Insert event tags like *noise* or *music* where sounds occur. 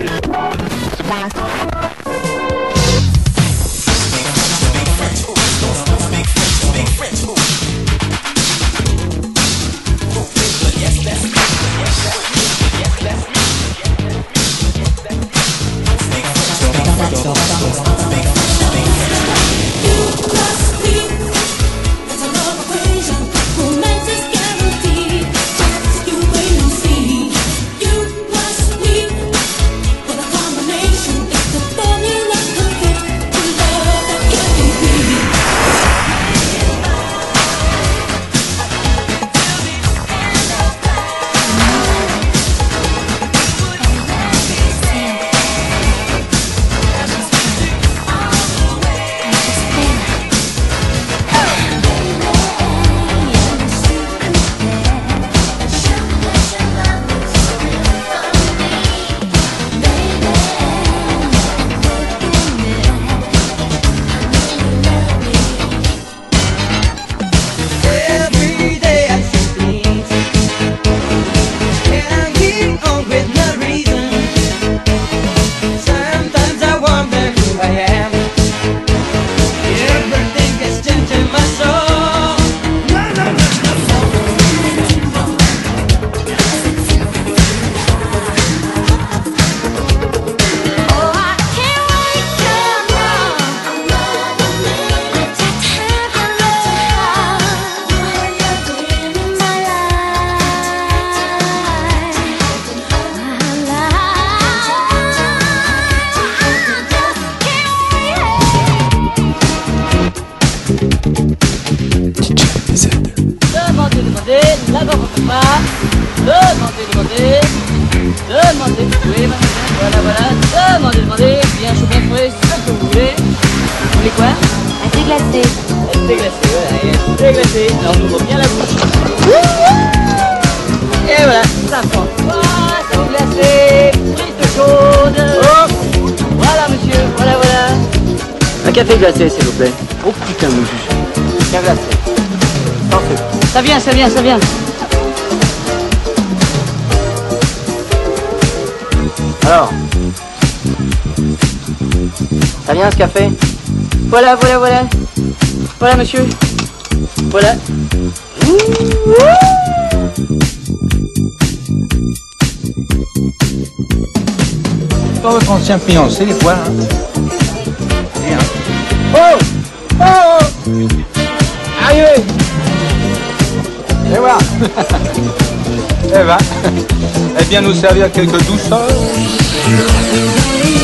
Stop, stop, stop. Un thé glacé. Un thé glacé, voilà, et un thé glacé. Alors, on ouvre bien la bouche. Et voilà, ça prend. Voilà, ça vous glacé. Frite chaude. Voilà, monsieur, voilà, voilà. Un café glacé, s'il vous plaît. Oh putain, mon juge. Bien glacé. Parfait. Ça vient, ça vient, ça vient. Alors Ça vient ce café? Voilà, voilà, voilà. Voilà, monsieur. Voilà. C'est pas votre ancien fiancé, les poils, hein Bien. Oh Oh Arrivez Et voilà *laughs* Eh ben, *laughs* elle vient nous servir quelques douceurs. *laughs*